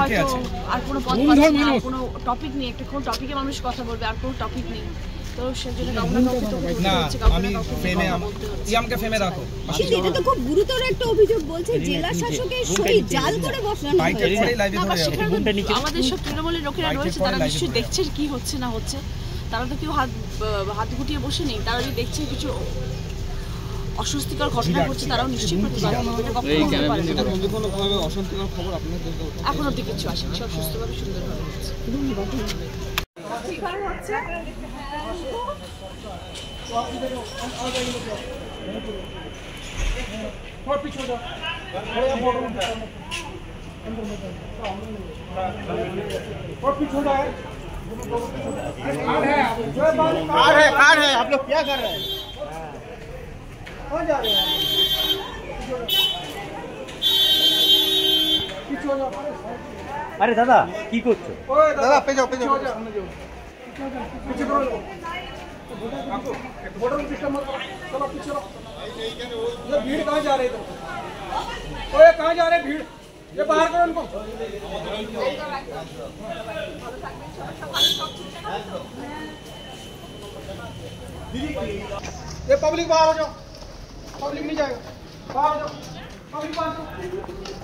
হয়তো আর কোনো পাচ্ছে না, কোনো টপিক নেই। একটা কোনো টপিকে মানুষ কথা বলবে আর কোনো টপিক নেই। তো সেজন্য কাউকে না কাউকে তো বলতে হচ্ছে কাউকে না কাউকে ফেমে কথা বলতে হচ্ছে। ইয়ামকে ফেমে রাখো। কিন্তু এটা তো খুব গুরুতর একটা অভিযোগ বলছে জেলা শাসকের সই জাল করে বসানো হয়েছে। আমাদের সব তৃণমূলের লোকেরা রয়েছে তারা নিশ্চয়ই দেখছে কি হচ্ছে না হচ্ছে। তারা তো কেউ হাত হাত গুটিয়ে বসে নেই তারা যদি দেখছে কিছু অস্বস্তিকর ঘটনা ঘটছে তারাও নিশ্চয়ই প্রতিবাদ করবে এটা কখনো হতে পারে না। কোনোভাবে অশান্তিকর খবর আপনাদের এখন অব্দি কিছু আসেনি সব সুস্থভাবে সুন্দরভাবে হচ্ছে कार्ड है कार्ड है आप लोग क्या कर रहे हैं कौन जा रहे हैं আরে দাদা কি করছো दादा पे जाओ पे जाओ ये भीड़ कहाँ जा रही है ओए कहाँ जा रहे हैं भीड़ ये बाहर करो उनको ये पब्लिक बाहर हो जाओ पब्लिक नहीं जाएगा। जाओ। पब्लिक बाहर